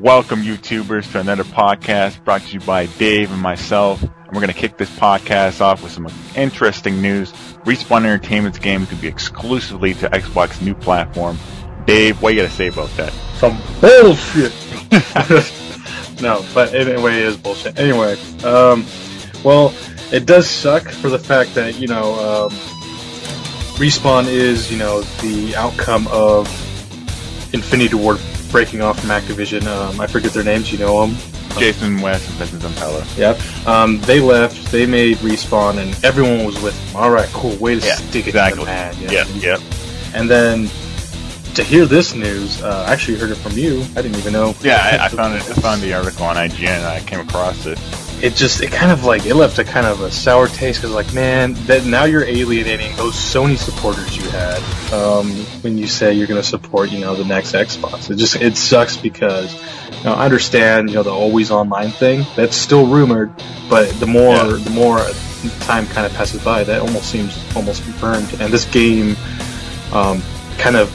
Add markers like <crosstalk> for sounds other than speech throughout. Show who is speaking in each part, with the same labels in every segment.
Speaker 1: Welcome, YouTubers, to another podcast brought to you by Dave and myself. And we're going to kick this podcast off with some interesting news. Respawn Entertainment's game could be exclusively to Xbox new platform. Dave, what you got to say about that?
Speaker 2: Some bullshit. <laughs> no, but anyway, it is bullshit. Anyway, um, well, it does suck for the fact that you know um, respawn is you know the outcome of Infinity Ward breaking off from Activision. Um, I forget their names. You know them.
Speaker 1: Jason West and Vincent Zampella.
Speaker 2: Yep. Um, they left. They made respawn, and everyone was with them. All right, cool. Way to
Speaker 1: Yeah,
Speaker 2: stick it
Speaker 1: exactly.
Speaker 2: to the man.
Speaker 1: Yeah, yeah.
Speaker 2: And then to hear this news, uh, I actually heard it from you. I didn't even know.
Speaker 1: Yeah, I, I found it. I found the article on IGN and I came across it.
Speaker 2: It just it kind of like it left a kind of a sour taste because like man that now you're alienating those Sony supporters you had um, when you say you're going to support you know the next Xbox. It just it sucks because you know, I understand you know the always online thing that's still rumored, but the more
Speaker 1: Yeah.
Speaker 2: the more time kind of passes by, that almost seems almost confirmed. And this game um, kind of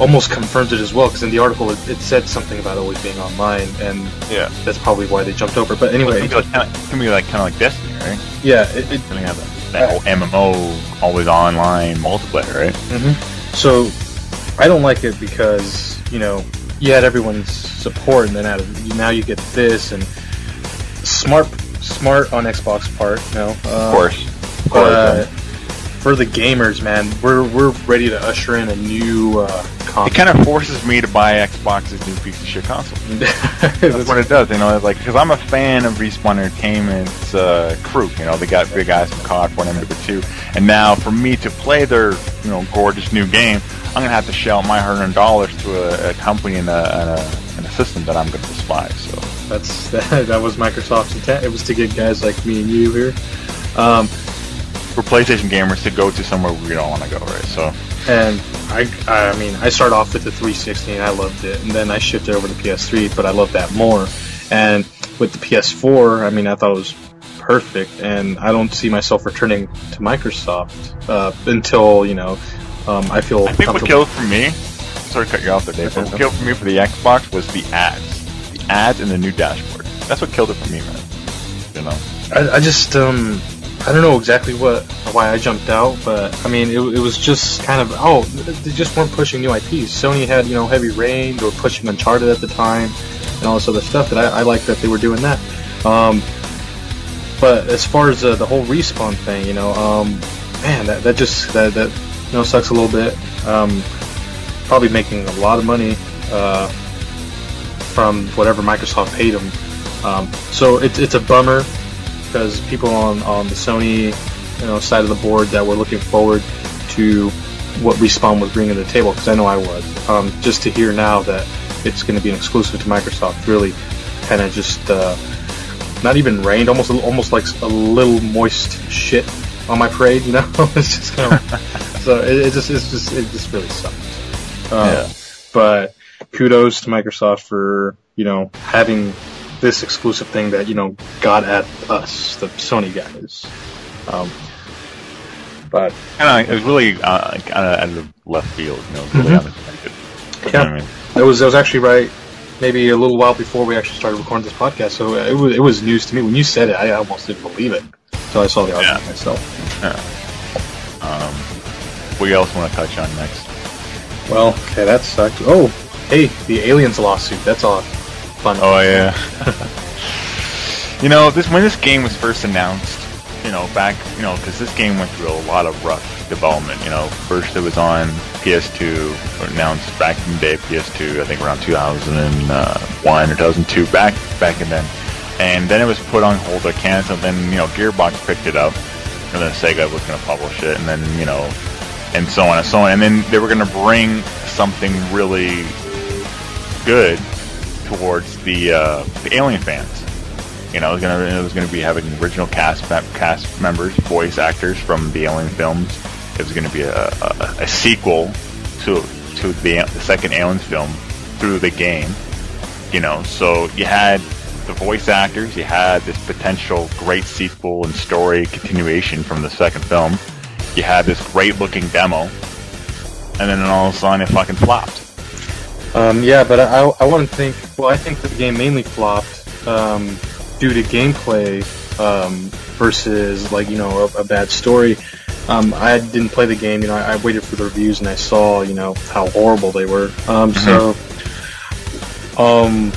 Speaker 2: almost confirms it as well because in the article it, it said something about always being online and
Speaker 1: Yeah.
Speaker 2: that's probably why they jumped over. But anyway,
Speaker 1: like, kinda, it's gonna be like kind of like Destiny, right?
Speaker 2: yeah, it, it,
Speaker 1: It's gonna have that, that whole MMO, always online multiplayer, right?
Speaker 2: hmm So I don't like it because you know you had everyone's support, and then out of, now you get this and smart, smart on Xbox part. You know, uh,
Speaker 1: Of course, of course.
Speaker 2: uh, for the gamers, man, we're we're ready to usher in a new uh,
Speaker 1: it kind of forces me to buy Xbox's new piece of shit console. <laughs> That's what it does, you know. Like, because I'm a fan of Respawn Entertainment's uh, crew. You know, they got big guys from COD 4 and number two, and now for me to play their, you know, gorgeous new game, I'm gonna have to shell my hard-earned dollars to a, a company and a, and a, and a system that I'm gonna despise. So,
Speaker 2: That's that, <laughs> that was Microsoft's intent. It was to get guys like me and you here. Um,
Speaker 1: for PlayStation gamers to go to somewhere we don't want to go, right? So,
Speaker 2: And I, I mean, I started off with the 360 and I loved it, and then I shifted over to PS3, but I loved that more. And with the PS4, I mean, I thought it was perfect, and I don't see myself returning to Microsoft uh, until you know um, I feel.
Speaker 1: I think what killed for me, sorry to cut you off there, Dave, but what killed for me for the Xbox was the ads, the ads and the new dashboard. That's what killed it for me, man. You know.
Speaker 2: I, I just um I don't know exactly what why I jumped out, but I mean it, it was just kind of oh they just weren't pushing new IPs. Sony had you know Heavy Rain, they were pushing Uncharted at the time, and all this other stuff that I, I like that they were doing that. Um, but as far as uh, the whole respawn thing, you know, um, man, that, that just that that you know sucks a little bit. Um, probably making a lot of money uh, from whatever Microsoft paid them. Um, so it's it's a bummer because people on, on the Sony you know side of the board that were looking forward to what Respawn was bringing to the table because I know I was. Um, just to hear now that it's going to be an exclusive to Microsoft really kind of just uh, not even rained, almost almost like a little moist shit on my parade. You know, <laughs> it's just kind of <laughs> so it, it just it's just it just really sucks. Uh,
Speaker 1: Yeah.
Speaker 2: But kudos to Microsoft for you know having this exclusive thing that you know got at us, the Sony guys. Um, but
Speaker 1: of it was really uh, kind of out of left field, you know, really
Speaker 2: Mhm.
Speaker 1: unexpected.
Speaker 2: Yeah.
Speaker 1: I mean,
Speaker 2: it was it was actually right. Maybe a little while before we actually started recording this podcast, so it was it was news to me when you said it. I almost didn't believe it until I saw the article
Speaker 1: Yeah.
Speaker 2: myself.
Speaker 1: um, what else want to touch on next?
Speaker 2: Well, okay, that sucked. Oh, hey, the aliens lawsuit. That's all fun.
Speaker 1: Oh yeah. <laughs> you know, this when this game was first announced, you know, back, you know, because this game went through a lot of rough development. You know, first it was on PS2, or announced back in the day, PS2, I think around 2001 uh, or 2002, back back in then, and then it was put on hold or canceled. Then you know, Gearbox picked it up, and then Sega was going to publish it, and then you know, and so on and so on, and then they were going to bring something really good towards the uh, the Alien fans. You know, it was gonna it was gonna be having original cast cast members, voice actors from the Alien films. It was gonna be a, a, a sequel to to the, the second Aliens film through the game. You know, so you had the voice actors, you had this potential great sequel and story continuation from the second film. You had this great looking demo, and then all of a sudden it fucking flopped.
Speaker 2: Um, yeah, but I, I want to think. Well, I think the game mainly flopped um, due to gameplay um, versus like you know a, a bad story. Um, I didn't play the game. You know, I, I, waited for the reviews and I saw you know how horrible they were. Um, mm-hmm. So, um,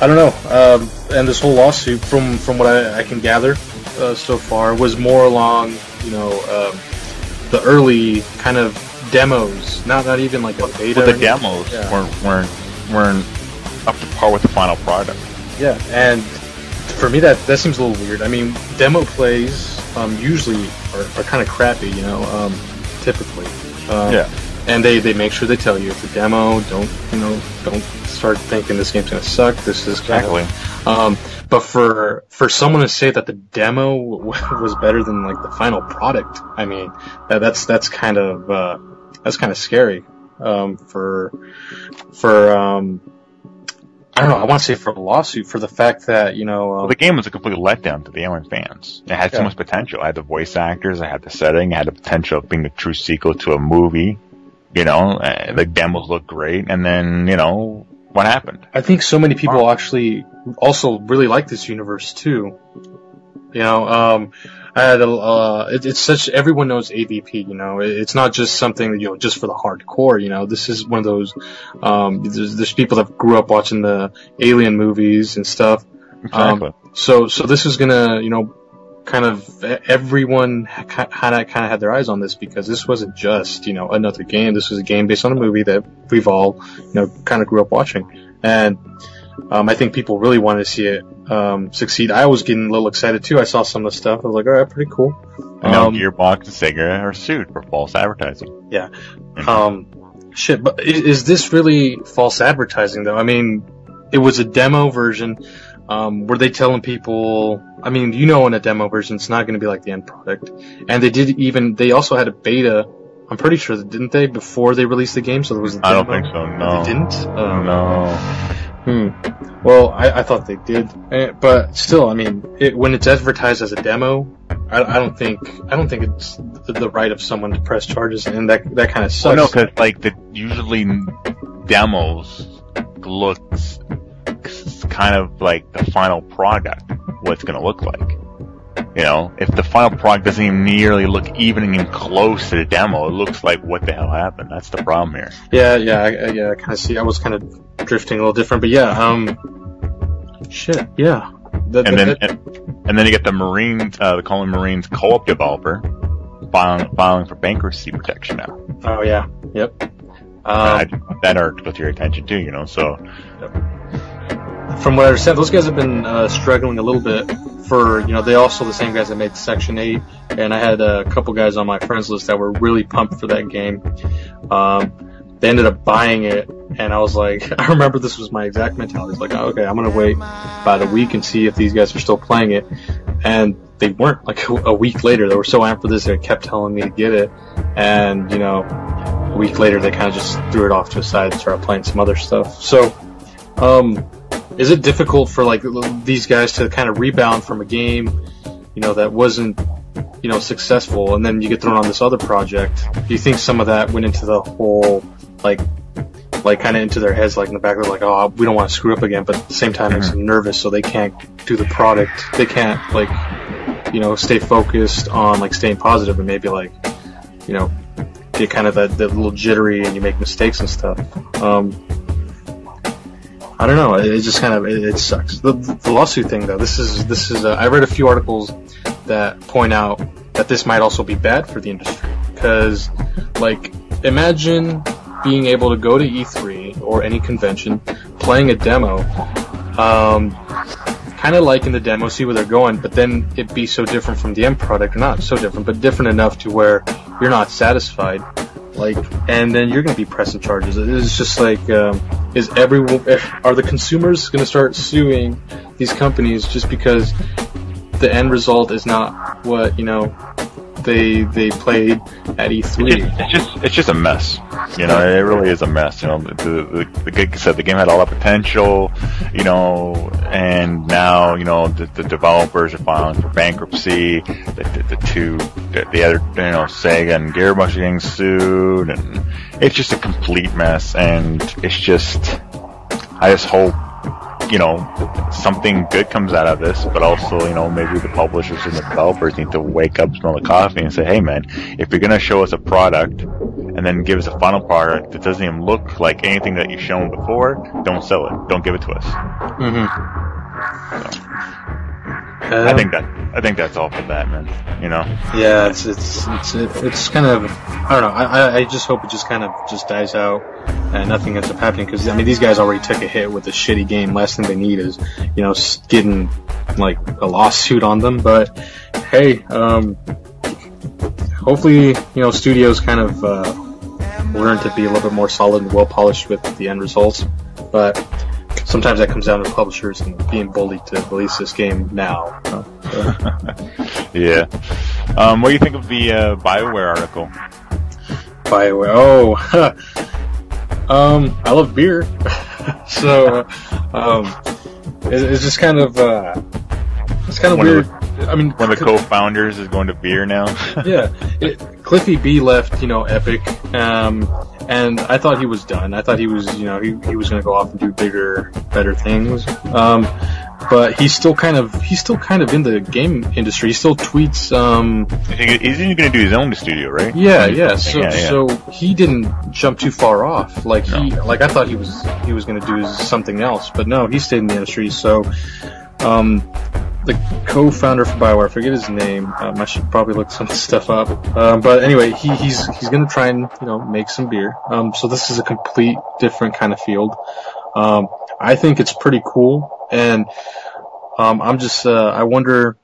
Speaker 2: I don't know. Um, and this whole lawsuit, from from what I, I can gather uh, so far, was more along you know um, the early kind of demos, not not even like a beta.
Speaker 1: But the demos yeah. weren't weren't weren't up to par with the final product.
Speaker 2: Yeah, and for me that that seems a little weird. I mean, demo plays um, usually are, are kind of crappy, you know, um, typically.
Speaker 1: Um, yeah.
Speaker 2: And they, they make sure they tell you it's a demo. Don't you know? Don't start thinking this game's gonna suck. This is
Speaker 1: exactly.
Speaker 2: Um, but for for someone to say that the demo <laughs> was better than like the final product, I mean, that, that's that's kind of uh, that's kind of scary um, for for um, I don't know. I want to say for a lawsuit for the fact that you know
Speaker 1: um, well, the game was a complete letdown to the Alien fans. It had yeah. so much potential. I had the voice actors, I had the setting, I had the potential of being a true sequel to a movie. You know, uh, the demos looked great, and then you know what happened.
Speaker 2: I think so many people actually also really like this universe too. You know, um, I had a, uh, it, it's such, everyone knows AVP, you know, it, it's not just something, you know, just for the hardcore, you know, this is one of those, um, there's, there's people that grew up watching the Alien movies and stuff.
Speaker 1: Exactly. Um,
Speaker 2: so, so this is gonna, you know, kind of, everyone kind of, kind of had their eyes on this because this wasn't just, you know, another game. This was a game based on a movie that we've all, you know, kind of grew up watching. And, um, I think people really wanted to see it um, succeed. I was getting a little excited too. I saw some of the stuff. I was like, all right, pretty cool.
Speaker 1: And now um, Gearbox and Sega are sued for false advertising.
Speaker 2: Yeah. Mm-hmm. Um, shit, but is, is, this really false advertising though? I mean, it was a demo version. Um, were they telling people? I mean, you know, in a demo version, it's not going to be like the end product. And they did even. They also had a beta. I'm pretty sure, didn't they, before they released the game? So there was.
Speaker 1: I don't think so. No.
Speaker 2: They didn't.
Speaker 1: Um, no.
Speaker 2: Hmm. Well, I, I thought they did, eh, but still, I mean, it, when it's advertised as a demo, I, I don't think I don't think it's the, the, right of someone to press charges, and that that kind of sucks.
Speaker 1: Well, no, because like the usually demos looks kind of like the final product, what it's going to look like. You know, if the final product doesn't even nearly look even even close to the demo, it looks like what the hell happened. That's the problem here.
Speaker 2: Yeah, yeah, I, yeah. I kind of see. I was kind of drifting a little different, but yeah. Um, shit. Yeah.
Speaker 1: The, and the, then and, and, then you get the Marines, uh, the Colonial Marines co-op developer filing filing for bankruptcy protection now.
Speaker 2: Oh yeah. Yep.
Speaker 1: Um, that article to your attention too. You know, so.
Speaker 2: Yep. From what I understand, those guys have been uh, struggling a little bit for you know they also the same guys that made Section Eight, and I had a couple guys on my friends list that were really pumped for that game. Um, they ended up buying it, and I was like, <laughs> I remember this was my exact mentality. It's like, oh, okay, I'm gonna wait about a week and see if these guys are still playing it, and they weren't. Like <laughs> a week later, they were so amped for this, they kept telling me to get it, and you know, a week later they kind of just threw it off to the side and started playing some other stuff. So, um, is it difficult for like these guys to kind of rebound from a game, you know, that wasn't, you know, successful, and then you get thrown on this other project? Do you think some of that went into the whole, like, like kind of into their heads, like in the back, they're like, oh, we don't want to screw up again, but at the same time, makes mm-hmm. them nervous, so they can't do the product. They can't like, you know, stay focused on like staying positive and maybe like, you know, get kind of that, that little jittery and you make mistakes and stuff. Um, I don't know. It, just kind of it, it sucks. The, the, lawsuit thing, though, this is this is. Uh, I read a few articles that point out that this might also be bad for the industry because, like, imagine being able to go to E3 or any convention, playing a demo, um, kind of liking the demo, see where they're going, but then it be so different from the end product, or not so different, but different enough to where you're not satisfied like, and then you're going to be pressing charges. It's just like, um, is everyone, are the consumers going to start suing these companies just because the end result is not what, you know, they they played at E3.
Speaker 1: It's just it's just a mess. You know, it really is a mess. You know, the the, the like I said, the game had a lot of potential. You know, and now you know the, the developers are filing for bankruptcy. The, the, the two the, the other you know Sega and Gearbox are getting sued, and it's just a complete mess. And it's just I just hope you know, something good comes out of this, but also, you know, maybe the publishers and the developers need to wake up, smell the coffee, and say, hey, man, if you're going to show us a product and then give us a final product that doesn't even look like anything that you've shown before, don't sell it. Don't give it to us.
Speaker 2: Mm-hmm.
Speaker 1: So, I think that I think that's all for that, man. You know.
Speaker 2: Yeah, it's it's it's it's kind of I don't know. I I just hope it just kind of just dies out and nothing ends up happening because I mean these guys already took a hit with a shitty game. Last thing they need is you know getting like a lawsuit on them. But hey, um, hopefully you know studios kind of uh, learn to be a little bit more solid and well polished with the end results. But sometimes that comes down to publishers and being bullied to release this game now. So, <laughs>
Speaker 1: yeah. Um, what do you think of the uh, Bioware article?
Speaker 2: Bioware. Oh, <laughs> um, I love beer, <laughs> so um, it, it's just kind of uh, it's kind of
Speaker 1: One
Speaker 2: weird.
Speaker 1: of
Speaker 2: I mean,
Speaker 1: One of the co-founders is going to beer now.
Speaker 2: yeah, it, Cliffy B left, you know, Epic, um, and I thought he was done. I thought he was, you know, he, he was going to go off and do bigger, better things. Um, but he's still kind of he's still kind of in the game industry. He still tweets. Um,
Speaker 1: He's even going to do his own studio, right?
Speaker 2: yeah, yeah. So
Speaker 1: Yeah, yeah.
Speaker 2: so he didn't jump too far off. Like he like I thought he was he was going to do something else, but no, he stayed in the industry. So. Um, the co-founder for Bioware, I forget his name. Um, I should probably look some <laughs> stuff up. Um, but anyway, he, he's he's gonna try and you know make some beer. Um, so this is a complete different kind of field. Um, I think it's pretty cool, and um, I'm just uh, I wonder.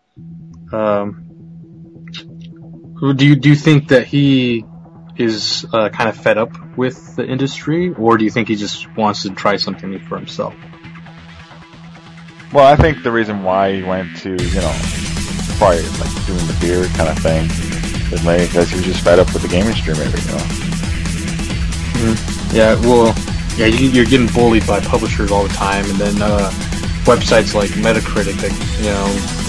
Speaker 2: Um, do you do you think that he is uh, kind of fed up with the industry, or do you think he just wants to try something new for himself?
Speaker 1: Well, I think the reason why he went to, you know, probably like doing the beer kind of thing is maybe because he was just fed up with the game industry, maybe, you know.
Speaker 2: Yeah, well, yeah, you, you're getting bullied by publishers all the time, and then uh, websites like Metacritic that you know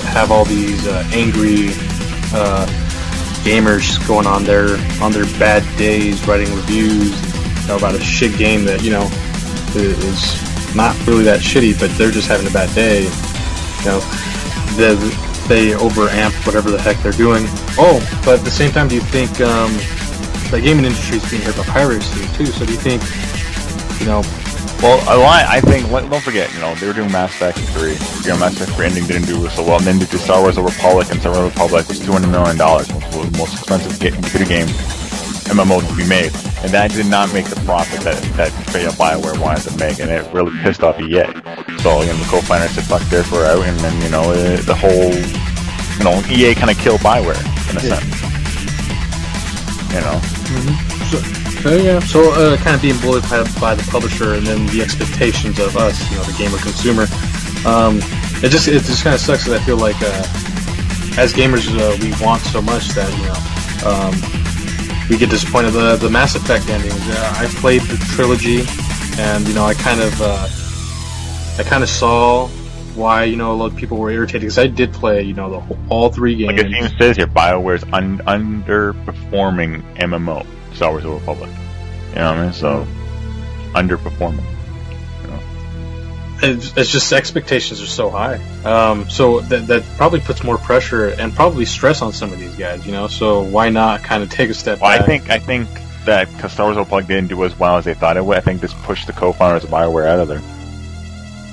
Speaker 2: have all these uh, angry uh, gamers going on their on their bad days writing reviews about a shit game that you know is not really that shitty, but they're just having a bad day. You know, they they overamp whatever the heck they're doing. Oh, but at the same time, do you think um, the gaming industry is being hurt by piracy too? So do you think, you know,
Speaker 1: Well, a lot, I think, don't forget, you know, they were doing Mass Effect 3. You know, Mass Effect 3 ending didn't do so well. And then did Star Wars The Republic, and Star Wars Republic was $200 million, which was the most expensive video game MMO to be made. And that did not make the profit that, that you know, BioWare wanted to make, and it really pissed off EA. So, you know, the co-founder said, fuck this, we're out, and then, you know, uh, the whole, you know, EA kind of killed BioWare, in a
Speaker 2: Yeah.
Speaker 1: sense. You know?
Speaker 2: So yeah, so uh, kind of being bullied by, by the publisher, and then the expectations of us, you know, the gamer consumer. Um, it just it just kind of sucks because I feel like uh, as gamers uh, we want so much that you know um, we get disappointed. The the Mass Effect ending. Uh, I played the trilogy, and you know I kind of uh, I kind of saw why you know a lot of people were irritated because I did play you know the whole, all three games.
Speaker 1: Like it even says here, BioWare's un- underperforming MMO, Star Wars The Republic. You know what I mean? So, underperforming.
Speaker 2: It's, just expectations are so high. Um, so that that probably puts more pressure and probably stress on some of these guys. You know, so why not kind of take a step
Speaker 1: Well,
Speaker 2: back?
Speaker 1: I think I think that because Star Wars Republic didn't do as well as they thought it would, I think this pushed the co-founders of BioWare out of there.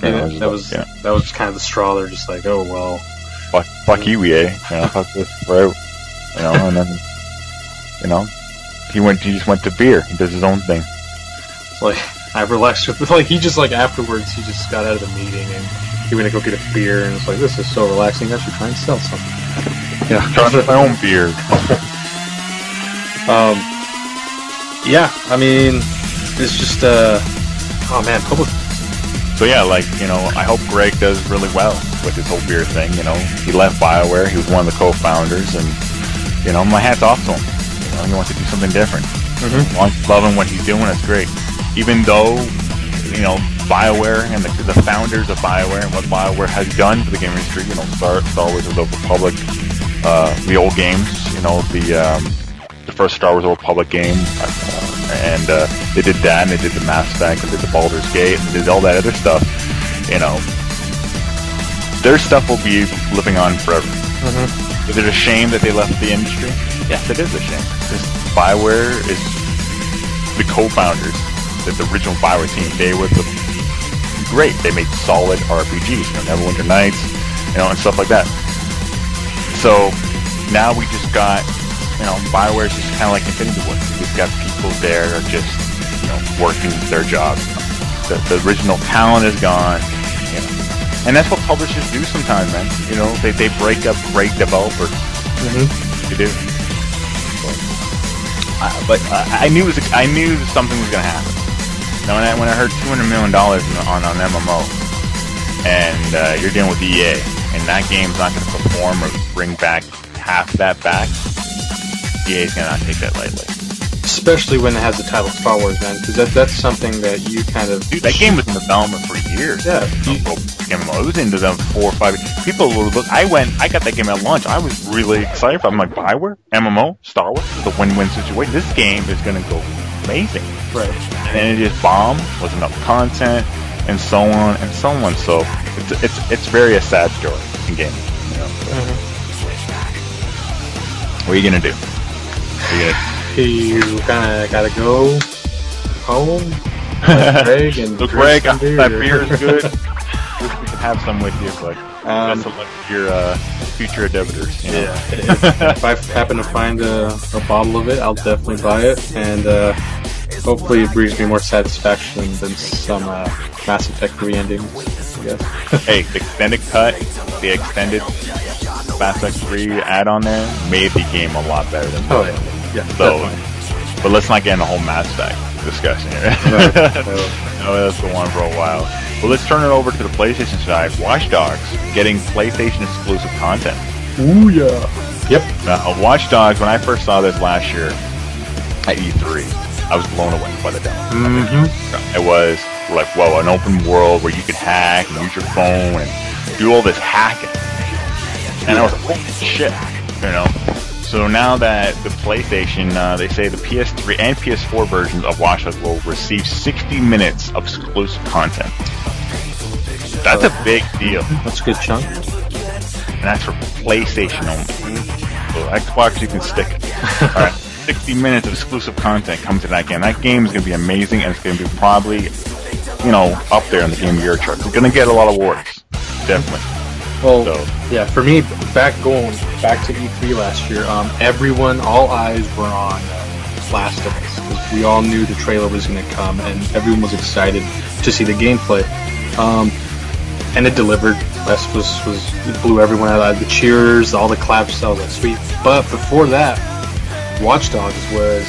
Speaker 1: You know,
Speaker 2: Yeah, that was
Speaker 1: yeah,
Speaker 2: that was kind of the straw. They're just like, oh well.
Speaker 1: fuck, fuck you, EA. You know, fuck this, we're. You know, and then, you know, he went. He just went to beer. He does his own thing.
Speaker 2: It's like I relaxed with <laughs> like he just like afterwards he just got out of the meeting and he went to go get a beer and it's like this is so relaxing. I should try and sell something. Yeah,
Speaker 1: Trying to my own <laughs> beer.
Speaker 2: Um, yeah, I mean, it's just uh, oh man, public.
Speaker 1: So yeah, like you know, I hope Greg does really well with his whole beer thing. You know, he left Bioware. He was one of the co-founders, and you know, my hat's off to him. You know, he wants to do something different.
Speaker 2: Mhm.
Speaker 1: I'm loving what he's doing. That's great. Even though, you know, BioWare and the, the founders of BioWare and what BioWare has done for the game industry, you know, Star, Star Wars: The Old Republic, uh, the old games, you know, the um, the first Star Wars: Old Republic game, uh, and uh, they did that, and they did the Mass Effect, and they did the Baldur's Gate, and they did all that other stuff. You know, their stuff will be living on forever.
Speaker 2: Mhm.
Speaker 1: Is it a shame that they left the industry? Yes, it is a shame. Because Bioware is the co-founders, that the original Bioware team. They were the great. They made solid RPGs, you know, Neverwinter Nights, you know, and stuff like that. So now we just got, you know, Bioware's just kind of like Infinity Ward. We've got people there just, you know, working their jobs. The, the original talent is gone. You know. And that's what publishers do sometimes, man. You know, they, they break up great developers.
Speaker 2: Mhm.
Speaker 1: They do. So, uh, but uh, I knew it was, I knew something was going to happen. Now, when I, when I heard two hundred million dollars on on MMO, and uh, you're dealing with EA, and that game's not going to perform or bring back half that back, EA's going to not take that lightly.
Speaker 2: Especially when it has the title Star Wars, man, because that, that's something that you kind of.
Speaker 1: Dude, that game was in development for years.
Speaker 2: Yeah.
Speaker 1: You MMO. It was into them four or five. People were look. I went. I got that game at launch. I was really excited. I'm like, Bioware, MMO, Star Wars. It's a win-win situation. This game is going to go amazing.
Speaker 2: Right.
Speaker 1: It just. Wasn't enough content, and so on and so on. So it's it's it's very a sad story in gaming. You know.
Speaker 2: Mm-hmm.
Speaker 1: What are you gonna do? You gonna <laughs>
Speaker 2: You kind of gotta go home. <laughs> Greg and drink
Speaker 1: Greg, that beer is <laughs> good. We could have some with you, but
Speaker 2: Um,
Speaker 1: that's a your uh, future endeavors. You know?
Speaker 2: Yeah. if I happen to find a, a bottle of it, I'll definitely buy it, and uh, hopefully it brings me more satisfaction than some uh, Mass Effect 3 endings. I guess. <laughs>
Speaker 1: hey, the extended cut, the extended Mass Effect 3 add-on there made the game a lot better than
Speaker 2: oh yeah, yeah.
Speaker 1: So,
Speaker 2: definitely.
Speaker 1: but let's not get in the whole Mass Effect discussion here. <laughs>
Speaker 2: Right. <laughs>
Speaker 1: no, that's the one for a while. Well, let's turn it over to the PlayStation side. Watch Dogs getting PlayStation exclusive content.
Speaker 2: Ooh yeah. Yep.
Speaker 1: Now, Watch Dogs, when I first saw this last year at E3, I was blown away by the demo.
Speaker 2: Mm-hmm.
Speaker 1: It was like, whoa, an open world where you could hack and use your phone and do all this hacking. And I was like, holy shit, you know? So now that the PlayStation, uh, they say the PS3 and PS4 versions of Watch Dogs will receive 60 minutes of exclusive content. That's a big deal.
Speaker 2: That's a good chunk.
Speaker 1: And that's for PlayStation only. So Xbox, you can stick it. <laughs> Alright, 60 minutes of exclusive content coming to that game. That game is going to be amazing, and it's going to be probably, you know, up there in the Game of the Year chart. It's going to get a lot of awards. Definitely.
Speaker 2: Well,
Speaker 1: So,
Speaker 2: yeah, for me, back going back to E3 last year, um, everyone, all eyes were on Last of Us because we all knew the trailer was going to come, and everyone was excited to see the gameplay. Um, and it delivered. Last was was blew everyone out. of The cheers, all the claps, all that sweet. But before that, Watch Dogs was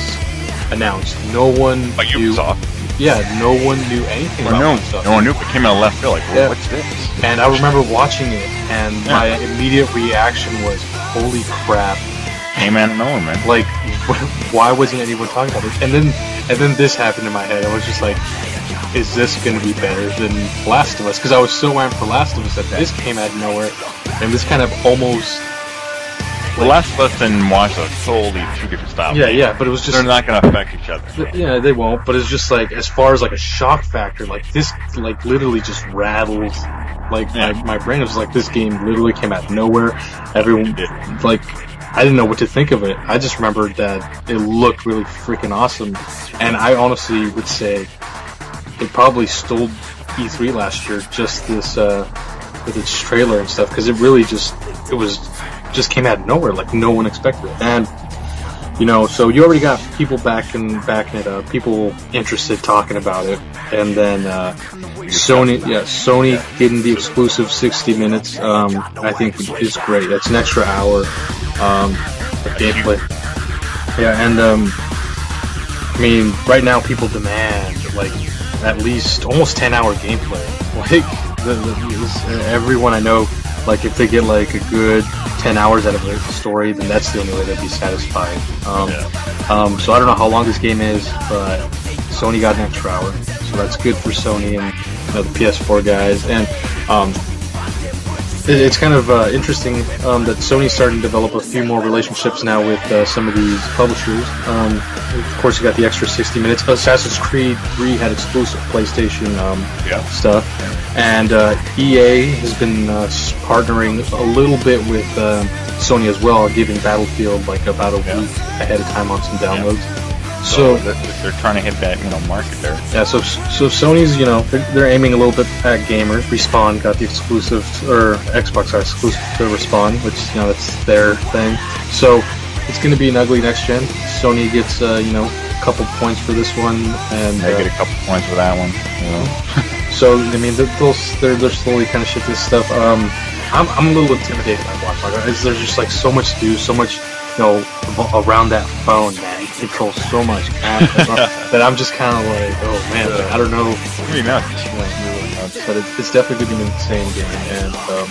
Speaker 2: announced. No one
Speaker 1: like
Speaker 2: knew.
Speaker 1: Ubisoft.
Speaker 2: Yeah, no one knew anything
Speaker 1: Or
Speaker 2: about
Speaker 1: no,
Speaker 2: Watch Dogs.
Speaker 1: no one knew. It came out of left field. Like,
Speaker 2: Yeah.
Speaker 1: what's this?
Speaker 2: And I remember watching it, and
Speaker 1: Yeah.
Speaker 2: my immediate reaction was, "Holy crap!
Speaker 1: Came out of nowhere, man.
Speaker 2: Like, <laughs> why wasn't anyone talking about this?" And then, and then this happened in my head. I was just like, "Is this going to be better than Last of Us?" Because I was so amped for Last of Us that this came out of nowhere, and this kind of almost,
Speaker 1: The Last of Us and Watch Dogs totally two different styles.
Speaker 2: yeah, yeah. But it was just,
Speaker 1: They're not going to affect each other.
Speaker 2: yeah, they won't. But it's just like, as far as like a shock factor, like this, like literally just rattled. Like
Speaker 1: Yeah.
Speaker 2: my, my brain was like, this game literally came out of nowhere. Everyone, like I didn't know what to think of it. I just remembered that it looked really freaking awesome, and I honestly would say it probably stole E3 last year. Just this uh, with its trailer and stuff, because it really just it was just came out of nowhere, like no one expected it, and. You know, so you already got people backing backing it up, people interested talking about it, and then uh, Sony, yeah, Sony getting the exclusive 60 minutes, um, I think is great. That's an extra hour um, of gameplay. Yeah, and um, I mean, right now people demand like at least almost 10 hour gameplay. <laughs> Like the, the, everyone I know, like if they get like a good 10 10 hours out of a story, then that's the only way they'd be satisfied. Um,
Speaker 1: Yeah.
Speaker 2: um, so I don't know how long this game is, but Sony got an extra hour, so that's good for Sony and you know, the PS4 guys. And um, it's kind of uh, interesting um, that Sony's starting to develop a few more relationships now with uh, some of these publishers. Um, of course, you got the extra 60 minutes. Assassin's Creed 3 had exclusive PlayStation um,
Speaker 1: Yeah.
Speaker 2: stuff, and uh, EA has been uh, partnering a little bit with uh, Sony as well, giving Battlefield like about a
Speaker 1: Yeah.
Speaker 2: week ahead of time on some downloads.
Speaker 1: So
Speaker 2: So
Speaker 1: they're, they're trying to hit that you know market there.
Speaker 2: yeah, so so Sony's you know they're, they're aiming a little bit at gamers. Respawn got the exclusive or Xbox are exclusive to Respawn, which you know that's their thing. So it's going to be an ugly next gen. Sony gets uh, you know a couple points for this one, and
Speaker 1: They
Speaker 2: uh,
Speaker 1: get a couple points for that one. You know. <laughs>
Speaker 2: so I mean they're they're, they're slowly kind of shit this stuff. Um, I'm, I'm a little intimidated by Watch Dogs. There's just like so much to do, so much you know around that phone, man. Control so much <laughs> that I'm just kind of like, oh man, like, I don't know.
Speaker 1: Pretty nuts.
Speaker 2: Yeah, but it, it's definitely going to be an insane game, and um,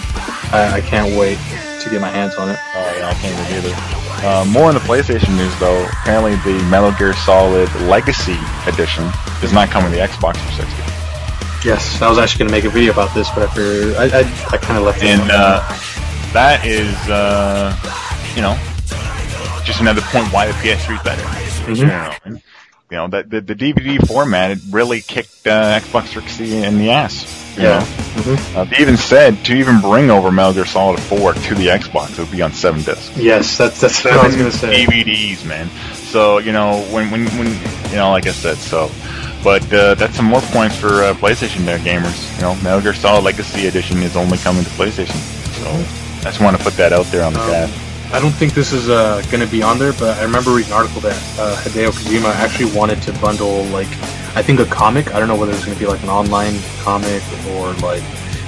Speaker 2: I, I can't wait to get my hands on it.
Speaker 1: Oh yeah, I can't even either. Uh, more in the PlayStation news though. Apparently, the Metal Gear Solid Legacy Edition is not coming to the Xbox 360.
Speaker 2: Yes, I was actually going to make a video about this, but I figured I, I, I kind of left it.
Speaker 1: and uh, that is, uh, you know, just another point why the PS3 is better.
Speaker 2: Mhm.
Speaker 1: You know, and, you know, that the, the DVD format it really kicked uh, Xbox 360 in the ass. You
Speaker 2: yeah.
Speaker 1: know?
Speaker 2: hmm
Speaker 1: Uh, they even said to even bring over Metal Gear Solid 4 to the Xbox, it would be on seven discs.
Speaker 2: Yes, that's that's what I was going to say.
Speaker 1: DVDs, man. So you know when when when you know like I said, so. But uh, that's some more points for uh, PlayStation there, gamers. You know, Metal Gear Solid Legacy Edition is only coming to PlayStation. So I just want to put that out there on the
Speaker 2: Um,
Speaker 1: cast.
Speaker 2: I don't think this is uh, going to be on there, but I remember reading an article that uh, Hideo Kojima actually wanted to bundle like I think a comic. I don't know whether it's going to be like an online comic or like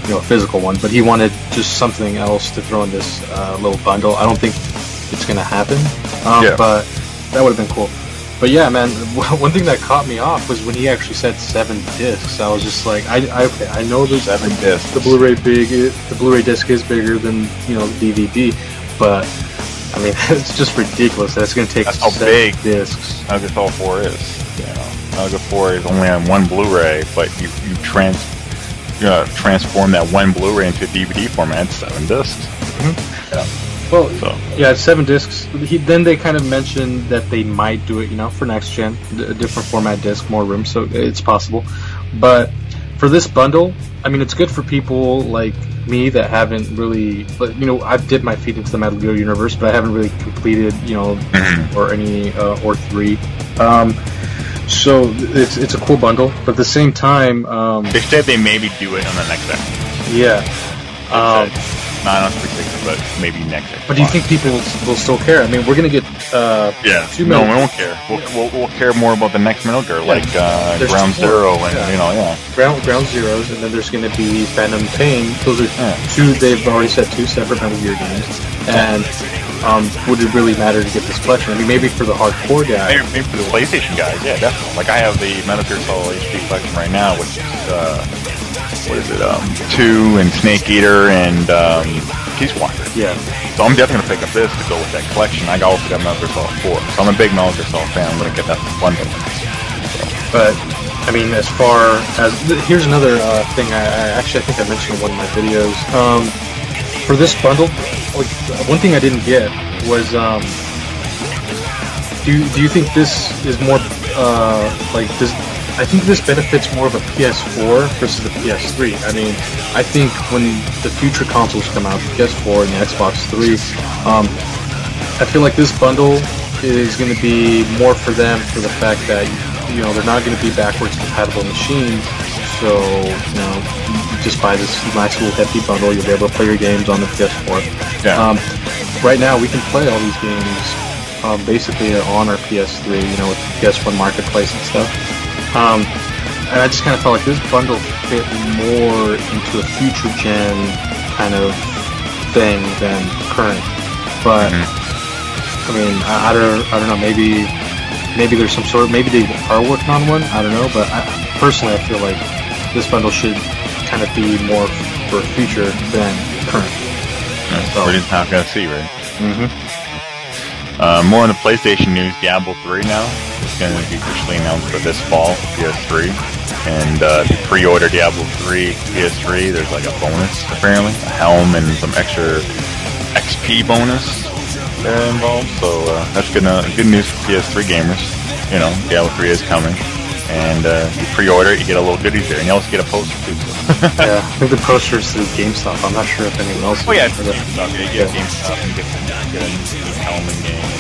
Speaker 2: you know a physical one, but he wanted just something else to throw in this uh, little bundle. I don't think it's going to happen, um,
Speaker 1: Yeah.
Speaker 2: but that would have been cool. But yeah, man, <laughs> one thing that caught me off was when he actually said seven discs. I was just like, I, I okay, I know there's
Speaker 1: Seven discs.
Speaker 2: the Blu-ray big, the Blu-ray disc is bigger than you know the DVD, but I mean <laughs> it's just ridiculous that it's going to take
Speaker 1: That's how big.
Speaker 2: discs.
Speaker 1: Gear Solid 4 is. Yeah. Gear 4 is only on one Blu-ray, but you you trans uh, transform that one Blu-ray into a DVD format. It's seven discs.
Speaker 2: Yeah, Well,
Speaker 1: So
Speaker 2: yeah, it's seven discs. He, then they kind of mentioned that they might do it, you know, for next gen, a different format disc, more room, so it's possible. But for this bundle, I mean, it's good for people like me that haven't really, but you know, I've dipped my feet into the Metal Gear universe, but I haven't really completed, you know,
Speaker 1: Mhm.
Speaker 2: or any uh, or three. Um, so it's it's a cool bundle, but at the same time, um,
Speaker 1: they said they maybe do it on the next Xbox.
Speaker 2: yeah. Um,
Speaker 1: Not on 360, but maybe next Xbox.
Speaker 2: but do you think people will still care? I mean, we're gonna get uh,
Speaker 1: Yeah.
Speaker 2: Two
Speaker 1: no, we won't care. We'll, we'll, we'll care more about the next Metal Gear, like uh, Ground. Zero, and
Speaker 2: Yeah.
Speaker 1: you know, yeah.
Speaker 2: Ground Ground Zeroes, and then there's going to be Phantom Pain. Those are
Speaker 1: Yeah.
Speaker 2: two. They've already said two separate Metal Gear games. And um, would it really matter to get this collection? I mean, maybe for the hardcore guy.
Speaker 1: Maybe, maybe for the PlayStation guys, yeah, definitely. Like I have the Metal Gear Solid HD collection right now, which is uh, what is it? Um, two and Snake Eater and um, Peace Walker.
Speaker 2: Yeah.
Speaker 1: So I'm definitely gonna pick up this to go with that collection. I also got Metal Gear Solid 4, so I'm a big Metal Gear Solid fan. I'm gonna get that bundle.
Speaker 2: But I mean, as far as th- here's another uh, thing. I, I actually I think I mentioned in one of my videos. Um, for this bundle, like one thing I didn't get was um, do you, do you think this is more uh, like does I think this benefits more of a PS4 versus the PS3. I mean, I think when the future consoles come out, the PS4 and the Xbox 3, um, I feel like this bundle is going to be more for them for the fact that you know they're not going to be backwards compatible machines. So you know, you just buy this nice little hefty bundle. You'll be able to play your games on the PS4.
Speaker 1: Yeah.
Speaker 2: Um, right now, we can play all these games um, basically on our PS3. You know, with PS1 Marketplace and stuff. Um, and I just kind of felt like this bundle fit more into a future gen kind of thing than current. But
Speaker 1: Mhm.
Speaker 2: I mean, I, I don't, I don't know. Maybe, maybe there's some sort. Maybe they are working on one. I don't know. But I, personally, I feel like this bundle should kind of be more for future than current.
Speaker 1: So. We're just not gonna see, right?
Speaker 2: Mm-hmm.
Speaker 1: Uh, more on the PlayStation news. Diablo 3 now going to be officially announced for this fall, PS3. And uh, if you pre-order Diablo 3 PS3, there's like a bonus apparently, a helm and some extra XP bonus there involved. So uh, that's good, uh, good news for PS3 gamers. You know, Diablo 3 is coming and uh, you pre-order it, you get a little goodies there, and you also get a poster too. <laughs>
Speaker 2: yeah, I think the poster's through GameStop. I'm not sure if anyone else.
Speaker 1: Oh yeah, GameStop. Yeah, you get yeah. GameStop and get, get a game and bonus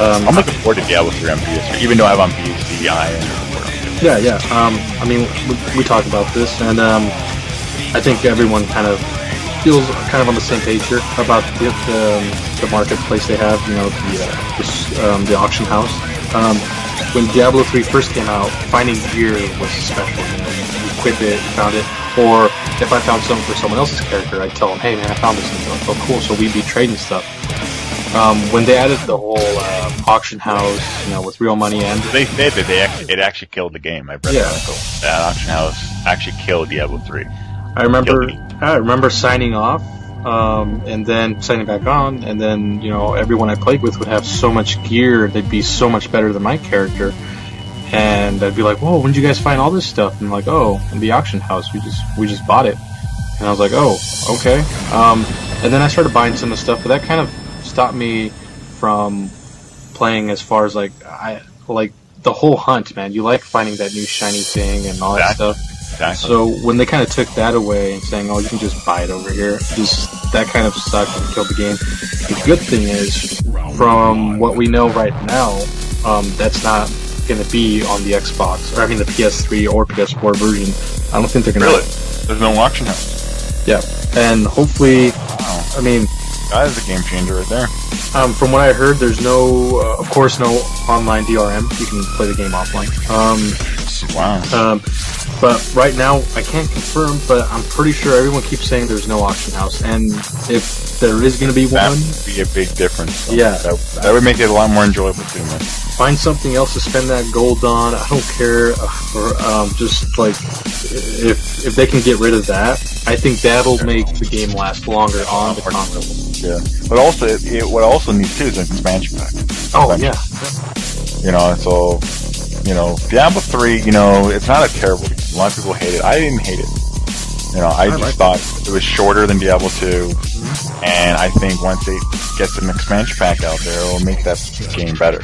Speaker 1: um, I'm looking forward to Diablo 3 on PS3, even though I have on PC. I
Speaker 2: yeah, yeah. Um, I mean, we, we talked about this, and um, I think everyone kind of feels kind of on the same page here about the the, the marketplace they have. You know, the uh, this, um, the auction house um, when Diablo 3 first came out, finding gear was special. You, know, you equip it, you found it. Or if I found something for someone else's character, I'd tell them, hey man, I found this. And like, oh cool, so we'd be trading stuff. Um, when they added the whole uh, auction house, you know, with real money and
Speaker 1: they said that they actually, it actually killed the game. I read yeah. That auction house actually killed Diablo 3.
Speaker 2: I remember, I remember signing off um, and then signing back on, and then you know everyone I played with would have so much gear, they'd be so much better than my character, and I'd be like, "Whoa, when did you guys find all this stuff?" And like, "Oh, in the auction house, we just we just bought it," and I was like, "Oh, okay." Um, and then I started buying some of the stuff, but that kind of stopped me from playing as far as like I like the whole hunt, man. You like finding that new shiny thing and all that stuff. Exactly. So when they kind of took that away and saying, "Oh, you can just buy it over here," just that kind of sucked and killed the game. The good thing is, from what we know right now, um, that's not going to be on the Xbox, or I mean the PS3 or PS4 version. I don't think they're going to.
Speaker 1: Really? There's no auction house.
Speaker 2: Yeah, and hopefully, wow. I mean,
Speaker 1: that is a game changer right there.
Speaker 2: Um, from what I heard, there's no, uh, of course, no online DRM. You can play the game offline. Um,
Speaker 1: wow.
Speaker 2: Um, but right now, I can't confirm, but I'm pretty sure everyone keeps saying there's no auction house. And if there is going to be
Speaker 1: that
Speaker 2: one,
Speaker 1: would be a big difference.
Speaker 2: So yeah,
Speaker 1: that, that, would make it a lot more enjoyable too, man.
Speaker 2: Find something else to spend that gold on. I don't care, uh, or um, just like if if they can get rid of that, I think that'll make the game last longer on the console.
Speaker 1: Yeah, but also it, it, what also needs too is an expansion pack.
Speaker 2: Oh yeah.
Speaker 1: You know, so you know, Diablo 3, you know, it's not a terrible game. A lot of people hate it. I didn't hate it. You know, I, I just like thought it. it was shorter than Diablo 2, mm-hmm. and I think once it gets an expansion pack out there, it'll make that game better.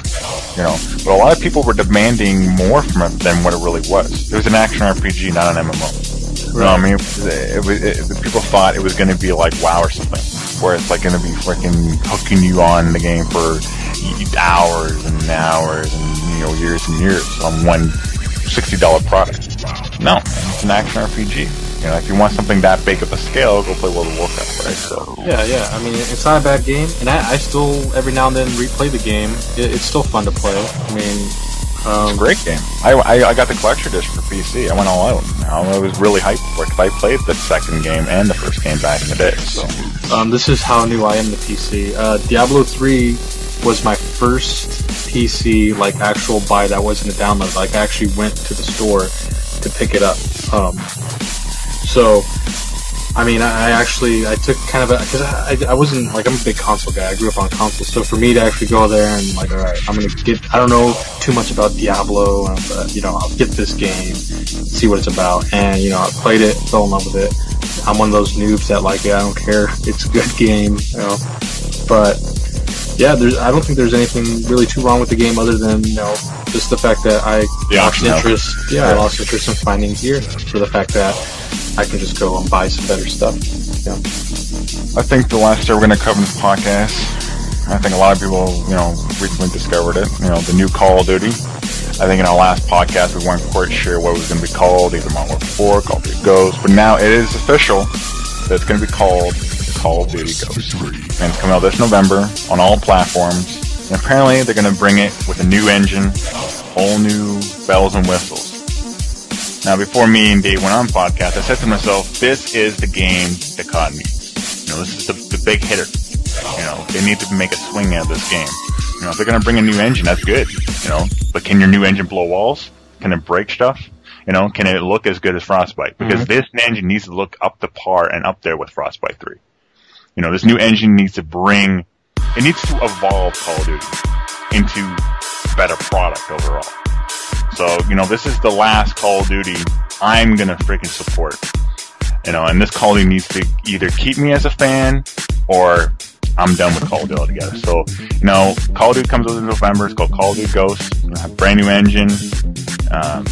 Speaker 1: You know, but a lot of people were demanding more from it than what it really was. It was an action RPG, not an MMO. You know what I mean? It, it, it, people thought it was going to be like WoW or something, where it's like going to be freaking hooking you on the game for hours and hours and you know years and years on one sixty dollar product. No, it's an action RPG. You know, if you want something that big of a scale, go play World of Warcraft, right? So
Speaker 2: yeah, yeah. I mean, it's not a bad game, and I, I still every now and then replay the game. It, it's still fun to play. I mean,
Speaker 1: um, great game. I, I, I, got the collector disc for PC. I went all out. I was really hyped for it because I played the second game and the first game back in the day. So
Speaker 2: um, this is how new I am to PC. Uh, Diablo 3 was my first PC like actual buy that wasn't a download. Like I actually went to the store to pick it up. Um, so, I mean, I, actually I took kind of a because I, I wasn't like I'm a big console guy. I grew up on consoles, so for me to actually go there and like, all right, I'm gonna get. I don't know too much about Diablo, uh, but you know, I'll get this game, see what it's about, and you know, I played it, fell in love with it. I'm one of those noobs that like, yeah, I don't care. <laughs> It's a good game, you know, but yeah, there's. I don't think there's anything really too wrong with the game other than you know just the fact that I
Speaker 1: the
Speaker 2: lost interest. Yeah, I lost interest in finding gear for the fact that I can just go and buy some better stuff. Yeah.
Speaker 1: I think the last year we're going to cover this podcast. I think a lot of people, you know, recently discovered it. You know, the new Call of Duty. I think in our last podcast we weren't quite sure what it was going to be called, either Modern Warfare 4, Call of Duty Ghosts, but now it is official that it's going to be called Call of Duty Ghosts. And it's coming out this November on all platforms. And apparently they're going to bring it with a new engine, whole new bells and whistles. Now, before me and Dave went on podcast, I said to myself, this is the game that COD needs. You know, this is the, the big hitter. You know, they need to make a swing out of this game. You know, if they're going to bring a new engine, that's good. You know, but can your new engine blow walls? Can it break stuff? You know, can it look as good as Frostbite? Because
Speaker 2: Mhm.
Speaker 1: this engine needs to look up to par and up there with Frostbite 3. You know, this new engine needs to bring, it needs to evolve Call of Duty into better product overall. So, you know, this is the last Call of Duty I'm gonna freaking support. You know, and this Call of Duty needs to either keep me as a fan or I'm done with Call of Duty altogether. So, you know, Call of Duty comes out in November. It's called Call of Duty Ghosts. Brand new engine. Um,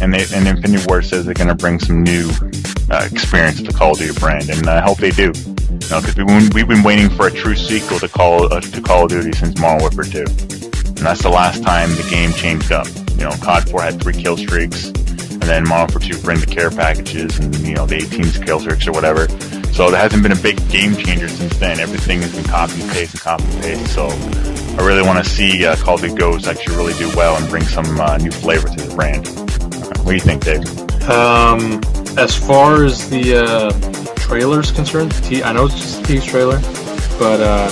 Speaker 1: and they, and Infinity Ward says they're going to bring some new uh, experience to the Call of Duty brand, and I hope they do. Know, because we've been, we've been waiting for a true sequel to Call uh, to Call of Duty since Modern Warfare 2, and that's the last time the game changed up. You know, COD 4 had three kill streaks, and then Modern Warfare 2 bring the care packages and you know the 18 kill streaks or whatever. So there hasn't been a big game changer since then. Everything has been copy and paste and copy and paste. So I really want to see uh, Call of Duty Ghosts actually really do well and bring some uh, new flavor to the brand. Uh, what do you think, Dave?
Speaker 2: Um, as far as the uh, trailer's concerned, te- I know it's just a tease trailer, but uh,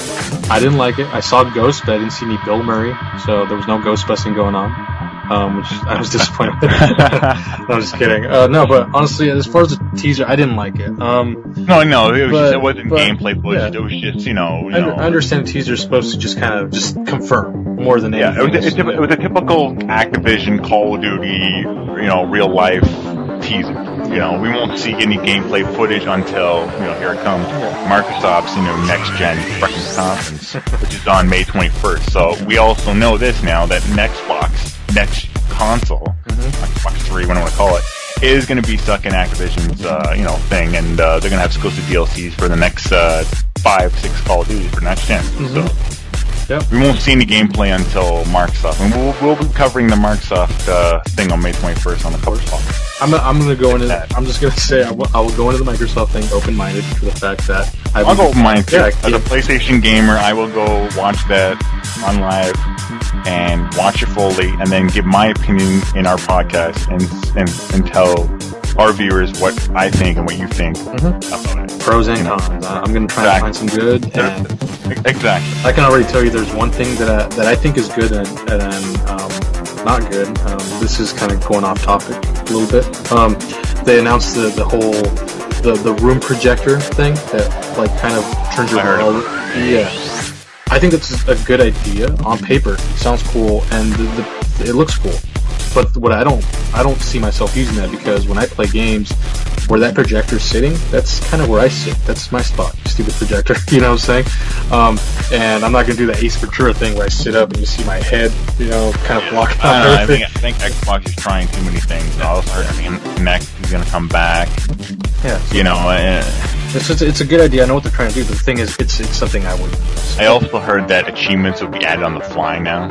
Speaker 2: I didn't like it. I saw Ghost, but I didn't see any Bill Murray, so there was no ghost busting going on. Um, which I was <laughs> disappointed. no, <laughs> I'm just kidding. Uh, no, but honestly, as far as the teaser, I didn't like it. Um,
Speaker 1: No, no, it was
Speaker 2: But-
Speaker 1: just, it wasn't
Speaker 2: but-
Speaker 1: gameplay footage.
Speaker 2: yeah.
Speaker 1: It was just you know, you
Speaker 2: I,
Speaker 1: know.
Speaker 2: I understand the teaser is supposed to just kind of just confirm more than
Speaker 1: Yeah, it
Speaker 2: anything.
Speaker 1: was, a, it was a typical Activision Call of Duty, you know, real life teaser. You know, we won't see any gameplay footage until you know here it comes Microsoft's you know next gen freaking conference, which is on May 21st. So we also know this now that next box, next console, Xbox 3, whatever you want to call it, is going to be stuck in Activision's uh, you know thing, and uh, they're going to have exclusive DLCs for the next uh, five, six Call of Duty for next gen. So.
Speaker 2: Yep.
Speaker 1: We won't see any gameplay until Microsoft, and we'll, we'll be covering the Microsoft uh, thing on May 21st on the cover spot.
Speaker 2: I'm, I'm gonna go into.
Speaker 1: That.
Speaker 2: I'm just gonna say I will, I will go into the Microsoft thing open-minded for the fact that I
Speaker 1: I'll go too.
Speaker 2: Yeah,
Speaker 1: As
Speaker 2: yeah.
Speaker 1: a PlayStation gamer, I will go watch that on live and watch it fully, and then give my opinion in our podcast and and, and tell our viewers what I think and what you think
Speaker 2: Mhm.
Speaker 1: about it.
Speaker 2: pros and
Speaker 1: You know.
Speaker 2: cons. I'm gonna try and find some good. And
Speaker 1: Exactly.
Speaker 2: I can already tell you there's one thing that I, that I think is good and, and um, not good. Um, this is kind of going off topic a little bit. Um, they announced the, the whole the, the room projector thing that like kind of turns your
Speaker 1: I heard
Speaker 2: wall- Yeah, I think it's a good idea on paper. It sounds cool and the, the, it looks cool. But what I don't I don't see myself using that because when I play games where that projector's sitting, that's kind of where I sit. That's my spot. Stupid projector. <laughs> You know what I'm saying? Um, and I'm not gonna do that Ace Ventura thing where I sit up and you see my head, you know, kind of blocking
Speaker 1: I,
Speaker 2: out
Speaker 1: I
Speaker 2: everything.
Speaker 1: think I think Xbox is trying too many things. I also heard I mean, Kinect is going to come back.
Speaker 2: Yeah,
Speaker 1: You know, uh,
Speaker 2: it's, it's it's a good idea. I know what they're trying to do, but the thing is, it's it's something I would.
Speaker 1: I also heard that achievements will be added on the fly now.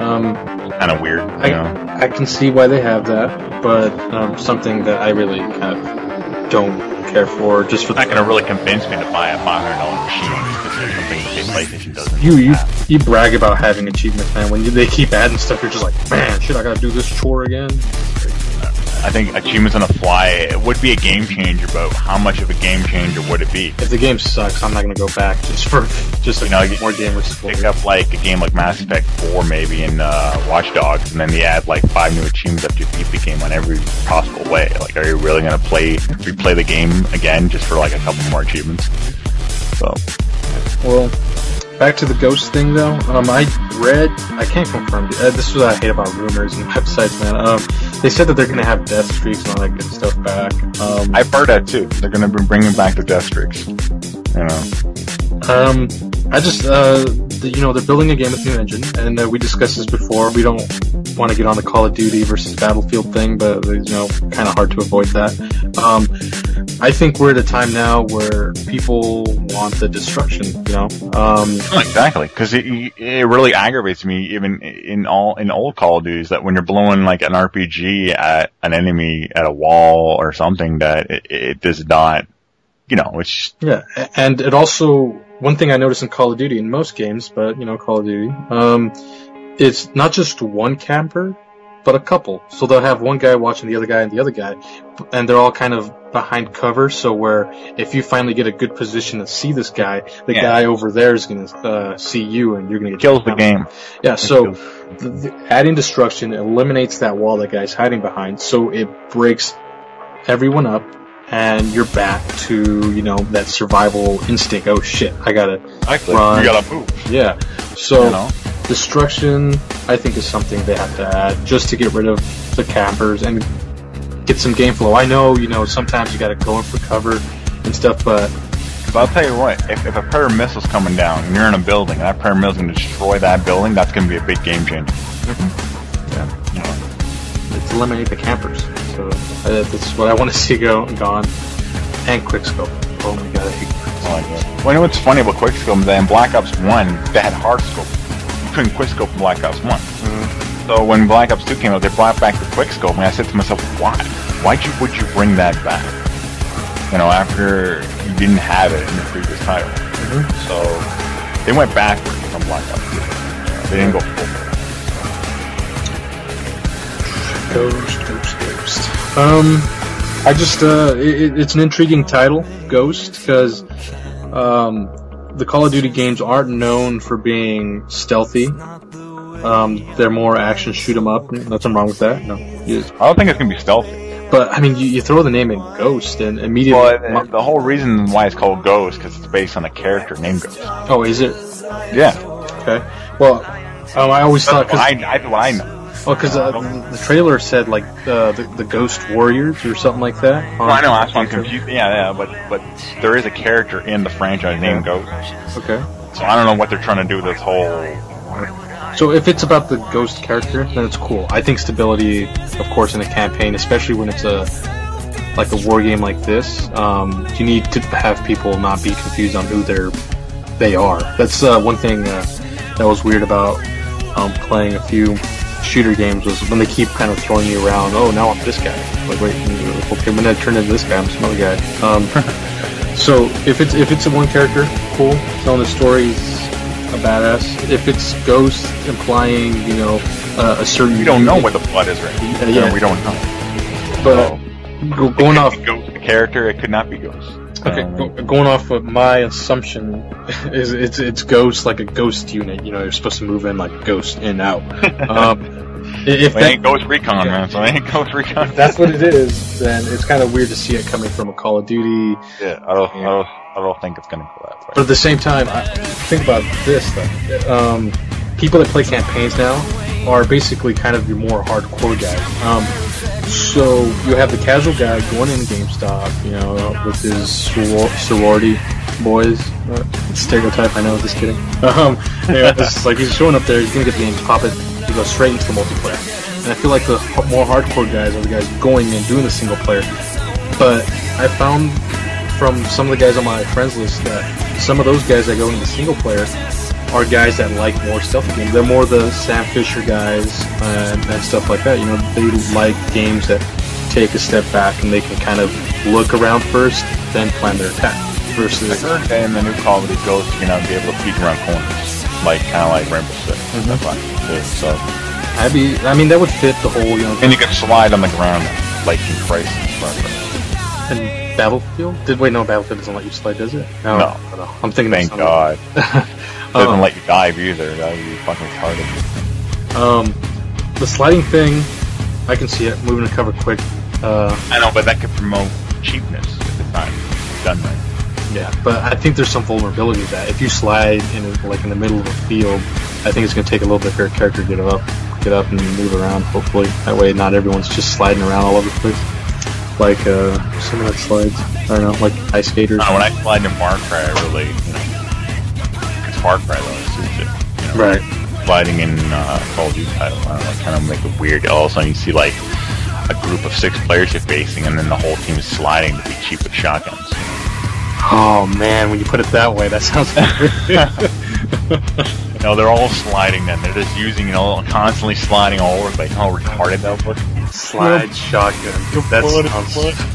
Speaker 2: Um,
Speaker 1: Kind of weird, you know.
Speaker 2: I can see why they have that, but um, something that I really kind of don't care for. Just for
Speaker 1: It's not going to really convince me to buy a five hundred dollar machine because there's something that PlayStation doesn't.
Speaker 2: you you
Speaker 1: have.
Speaker 2: you brag about having achievements, man. When you, they keep adding stuff, you're just like, man, shit, I gotta do this chore again.
Speaker 1: I think achievements on the fly it would be a game changer, but how much of a game changer would it be?
Speaker 2: If the game sucks, I'm not gonna go back just for just a
Speaker 1: You know, you-
Speaker 2: more gamers.
Speaker 1: Pick up like a game like Mass Effect 4 maybe in uh, Watch Dogs, and then they add like five new achievements after you beat the game on every possible way. Like, are you really gonna play replay the game again just for like a couple more achievements? So
Speaker 2: Well, back to the ghost thing though. Um, I read, I can't confirm. Uh, this is what I hate about rumors and <laughs> websites, man. Um, they said that they're gonna have death streaks and all that good stuff back. Um,
Speaker 1: I've heard that too. They're gonna be bringing back the death streaks. You know,
Speaker 2: Um, I just, uh, the, you know, they're building a game with new engine, and uh, we discussed this before. We don't want to get on the Call of Duty versus Battlefield thing, but you know, kind of hard to avoid that. Um, I think we're at a time now where people want the destruction. You know, um,
Speaker 1: exactly because it it really aggravates me even in all in old Call of Duties that when you're blowing like an RPG at an enemy at a wall or something that it, it does not, you know, it's
Speaker 2: yeah, and it also one thing I notice in Call of Duty in most games, but you know, Call of Duty, um, it's not just one camper but a couple. So they'll have one guy watching the other guy and the other guy, and they're all kind of behind cover. So where if you finally get a good position to see this guy, the
Speaker 1: Yeah.
Speaker 2: guy over there is going to uh, see you, and you're going to get
Speaker 1: Kills the game.
Speaker 2: Yeah. So the, the, adding destruction eliminates that wall that guy's hiding behind. So it breaks everyone up. And you're back to, you know, that survival instinct. Oh shit, I gotta,
Speaker 1: Actually,
Speaker 2: Run.
Speaker 1: you gotta move.
Speaker 2: yeah. So,
Speaker 1: You know?
Speaker 2: Destruction, I think, is something they have to add just to get rid of the campers and get some game flow. I know, you know, sometimes you got to go in for cover and stuff, but
Speaker 1: But I'll tell you what, if, if a pair of missiles coming down and you're in a building and that pair of missiles going to destroy that building, that's going to be a big game changer.
Speaker 2: yeah,
Speaker 1: You know?
Speaker 2: let's eliminate the campers. So uh, that's what I want to <laughs> see go gone. And quickscope. Oh my god, I hate quickscope.
Speaker 1: Like. Well, you know what's funny about Quickscope? That in Black Ops 1, they had hard scope. You couldn't Quickscope in Black Ops 1. So when Black Ops 2 came out, they brought back the Quickscope, and I said to myself, why? Why'd you, would you bring that back? You know, after you didn't have it in the previous title. So they went backwards from Black Ops 2. They didn't go full.
Speaker 2: Ghost, Ghost, Ghost. Um, I just uh, it, it's an intriguing title, Ghost, because um, the Call of Duty games aren't known for being stealthy. Um, they're more action shoot 'em up. Nothing wrong with that. No,
Speaker 1: I don't think it's going to be stealthy.
Speaker 2: but I mean, you, you throw the name in Ghost, and immediately.
Speaker 1: Well, the, the whole reason why it's called Ghost because it's based on a character named Ghost.
Speaker 2: oh, is it?
Speaker 1: Yeah,
Speaker 2: Okay. Well, um, I always thought
Speaker 1: that's what
Speaker 2: because
Speaker 1: I, I, I know.
Speaker 2: Well, 'cause, uh, the, the trailer said like uh, the the Ghost Warriors or something like that.
Speaker 1: Well, I know that's why I'm confused. Yeah, yeah, but but there is a character in the franchise named Ghost,
Speaker 2: Okay.
Speaker 1: so I don't know what they're trying to do with this whole.
Speaker 2: So if it's about the ghost character, then it's cool. I think stability, of course, in a campaign, especially when it's a like a war game like this, um, you need to have people not be confused on who they're they are. That's uh, one thing uh, that was weird about um, playing a few shooter games was when they keep kind of throwing you around. Oh, now I'm this guy. Like wait, okay, when I turn into this guy, I'm some other guy. Um, <laughs> so if it's if it's a one character, cool. Telling the stories a badass. If it's Ghost implying, you know, uh, a certain
Speaker 1: We don't know what the blood is right.
Speaker 2: Yeah,
Speaker 1: Yeah,
Speaker 2: yeah.
Speaker 1: we don't know.
Speaker 2: But go, going
Speaker 1: It
Speaker 2: off,
Speaker 1: could be Ghost the character, it could not be Ghost.
Speaker 2: okay,
Speaker 1: Um,
Speaker 2: go, going off of my assumption <laughs> is it's it's Ghost like a ghost unit. You know, you're supposed to move in like Ghost in out. <laughs> Um, i- if
Speaker 1: It
Speaker 2: that,
Speaker 1: ain't Ghost Recon, man. So it ain't Ghost Recon.
Speaker 2: if that's what it is, then it's kind of weird to see it coming from a Call of Duty.
Speaker 1: yeah, I don't, I don't, I don't think it's gonna go that way.
Speaker 2: But at the same time, I, think about this though. Um, people that play campaigns now are basically kind of your more hardcore guys. Um, so you have the casual guy going into GameStop, you know, with his soror- sorority boys. Uh, stereotype, I know, just kidding. <laughs> Um, yeah, it's like he's showing up there, he's gonna get the game, pop it, he go straight into the multiplayer. And I feel like the more hardcore guys are the guys going and doing the single player. But I found from some of the guys on my friends list that some of those guys that go into single player are guys that like more stealthy games. They're more the Sam Fisher guys and, and stuff like that. You know, they like games that take a step back and they can kind of look around first, then plan their attack. Versus,
Speaker 1: Okay, and the new Call of Duty Ghost, you're gonna be able to peek around corners, like kind of like Rainbow Six.
Speaker 2: Mm-hmm.
Speaker 1: That's So,
Speaker 2: I'd be, I mean, that would fit the whole, you know,
Speaker 1: and you can slide on the ground like in Crysis.
Speaker 2: And Battlefield. Did wait? No, Battlefield doesn't let you slide, does it?
Speaker 1: No.
Speaker 2: no. I'm thinking.
Speaker 1: Thank God. <laughs>
Speaker 2: God.
Speaker 1: Doesn't let you dive either. That would be fucking retarded.
Speaker 2: Um, the sliding thing, I can see it moving to cover quick. Uh,
Speaker 1: I know, but that could promote cheapness at the time. done right.
Speaker 2: Yeah, but I think there's some vulnerability to that. If you slide in like in the middle of a field, I think it's going to take a little bit for your character to get up, get up and move around. Hopefully, that way not everyone's just sliding around all over the place. Like uh, someone that slides. I don't know, like ice skaters.
Speaker 1: I when I slide in Far Cry, I really, you know, it's Far Cry though, it suits it. You know,
Speaker 2: Right.
Speaker 1: Sliding in uh, Call of Duty title, I don't know, kind of make it weird. All of a sudden, you see like a group of six players you're facing, and then the whole team is sliding to be cheap with shotguns.
Speaker 2: Oh man, when you put it that way, that sounds. <laughs>
Speaker 1: You know, <laughs> they're all sliding. Then they're just using, you know, constantly sliding all over. Like how retarded that look.
Speaker 2: Slide shotgun. That sounds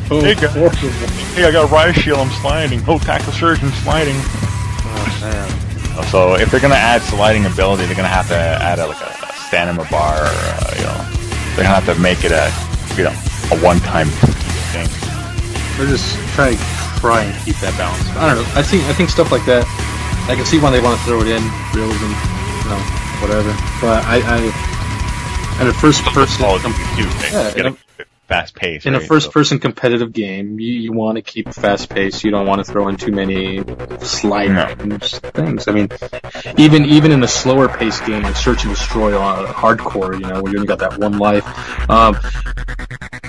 Speaker 2: so
Speaker 1: Hey, guys. Hey, I got a riot shield. I'm sliding. Oh, tackle surgeon sliding.
Speaker 2: Oh man.
Speaker 1: So if they're gonna add sliding ability, they're gonna have to add a, like a, a stamina bar, or, uh, you know, they're gonna have to make it a, you know, a one-time thing.
Speaker 2: They're just trying to try and keep that balance. I don't know. I think I think stuff like that. I can see why they want to throw it in, realism, you know, whatever. But I, I in a first person,
Speaker 1: All eh? you do, right?
Speaker 2: Yeah,
Speaker 1: You gotta
Speaker 2: in a-
Speaker 1: fast paced.
Speaker 2: in a
Speaker 1: right?
Speaker 2: first
Speaker 1: So-
Speaker 2: person competitive game, you, you want to keep fast paced. You don't want to throw in too many slide
Speaker 1: No.
Speaker 2: things. I mean, even even in a slower paced game like Search and Destroy on hardcore, you know, where you only got that one life. Um,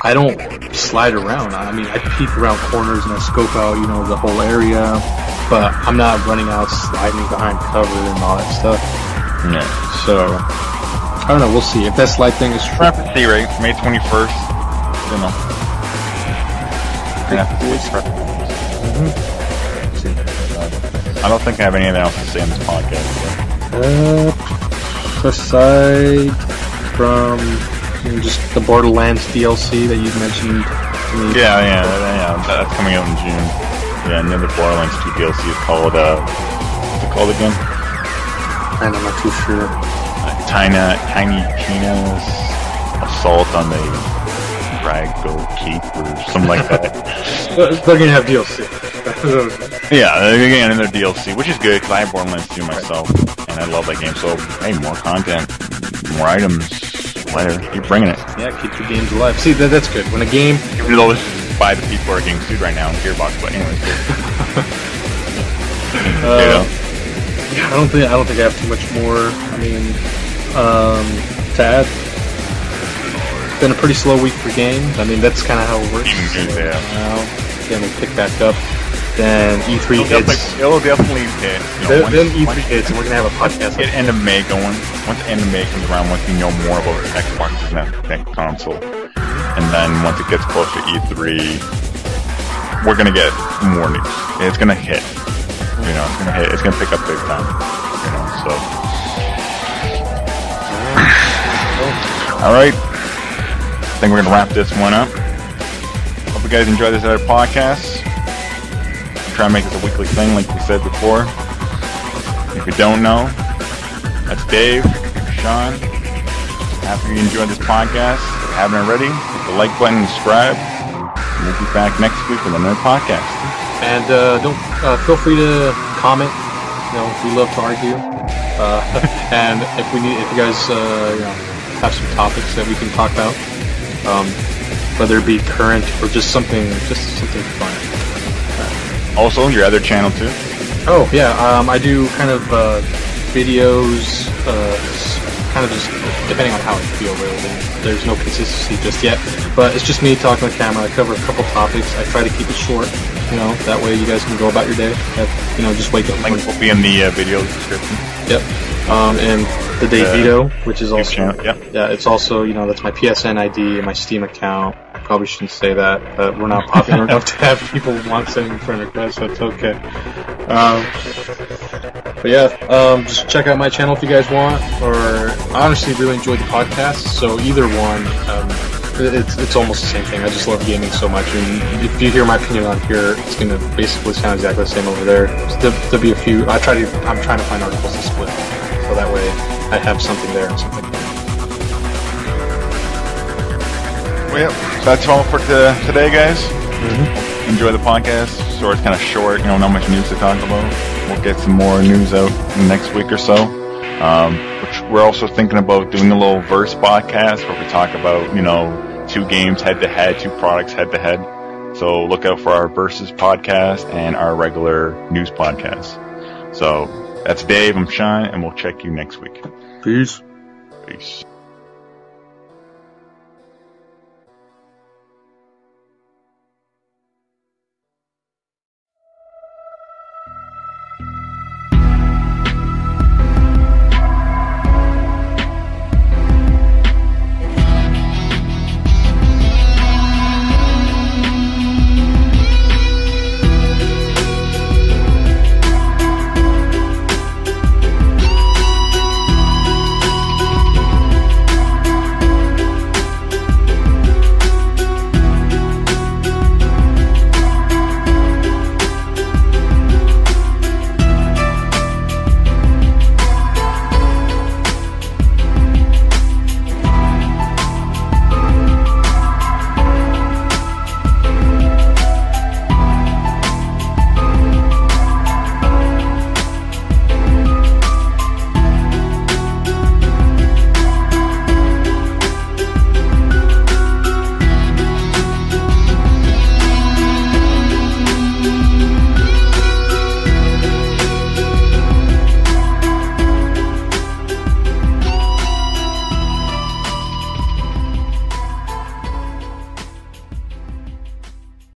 Speaker 2: I don't slide around. I mean, I peek around corners and I scope out, you know, the whole area, but I'm not running out sliding behind cover and all that stuff.
Speaker 1: Yeah.
Speaker 2: So I don't know. We'll see if that slide thing is true.
Speaker 1: We're gonna have to see, right? May 21st. You know. We're gonna have to see. I don't think I have anything else to say in this podcast.
Speaker 2: Uh, aside from you know, just the Borderlands DLC that you mentioned to me.
Speaker 1: Yeah, yeah, yeah. That's coming out in June. Yeah, and then the Borderlands 2 DLC is called, uh, what's it called again?
Speaker 2: And I'm not too sure.
Speaker 1: Uh, Tina, Tiny Tina's Assault on the Dragon Keep or something like that. <laughs>
Speaker 2: They're gonna have DLC. <laughs>
Speaker 1: yeah, they're going getting another DLC, which is good because I have Borderlands 2 myself, and I love that game. So, hey, more content, more items, whatever. Keep bringing it.
Speaker 2: yeah, keep the games alive. See, that, that's good. When a game,
Speaker 1: Even though this is by the people who are getting sued right now in Gearbox, but anyway. <laughs>
Speaker 2: uh,
Speaker 1: you know.
Speaker 2: yeah, I don't think I don't think I have too much more. I mean, um, to add. It's been a pretty slow week for games. I mean, that's kind of how it works.
Speaker 1: Yeah.
Speaker 2: Now, then we'll pick back up. Then E3
Speaker 1: It'll
Speaker 2: hits.
Speaker 1: definitely, it'll definitely hit. You know,
Speaker 2: Then,
Speaker 1: once,
Speaker 2: then E3
Speaker 1: once
Speaker 2: hits, and we're gonna have a podcast.
Speaker 1: get end of May going, once the end of May comes around, once we know more about Xbox's next, next console, and then once it gets close to E3, we're gonna get more news. It's gonna hit. You know, it's gonna hit. It's gonna pick up big time. You know, so. <sighs> All right. Think we're gonna wrap this one up. Hope you guys enjoy this other podcast. Try and make this a weekly thing, like we said before. If you don't know, that's Dave, Shawn. After you enjoyed this podcast, if you haven't already, hit the like button and subscribe. And we'll be back next week with another podcast.
Speaker 2: And uh, don't uh, feel free to comment. You know, we love to argue. Uh, <laughs> and if we need, if you guys, uh, you know, have some topics that we can talk about, um, whether it be current or just something, just something fun.
Speaker 1: Also, your other channel too.
Speaker 2: Oh yeah, um, I do kind of uh, videos, uh, kind of just depending on how I feel. Really, there's no consistency just yet, but it's just me talking to the camera. I cover a couple topics. I try to keep it short. You know, that way you guys can go about your day. Have, you know, just wake up.
Speaker 1: Link will be in the uh, video description.
Speaker 2: Yep. Um, and the Dayvido, which is also
Speaker 1: channel. Yep.
Speaker 2: Yeah, it's also you know that's my PSN ID and my Steam account. I probably shouldn't say that, but we're not popular enough to have people want sending friend requests, so it's okay. Um, but yeah, um, just check out my channel if you guys want. Or I honestly really enjoyed the podcast, so either one, um, it's it's almost the same thing. I just love gaming so much, and if you hear my opinion on here, it's gonna basically sound exactly the same over there. There- There'll be a few. I try to. I'm trying to find articles to split, so that way I have something there and something. there.
Speaker 1: Yep. So that's all for today, guys. Enjoy the podcast. Sorry, it's kind of short. You know, not much news to talk about. We'll get some more news out next week or so. Um, which we're also thinking about doing a little verse podcast where we talk about, you know, two games head to head, two products head to head. So look out for our verses podcast and our regular news podcast. So that's Dave. I'm Shawn, and we'll check you next week.
Speaker 2: Peace.
Speaker 1: Peace.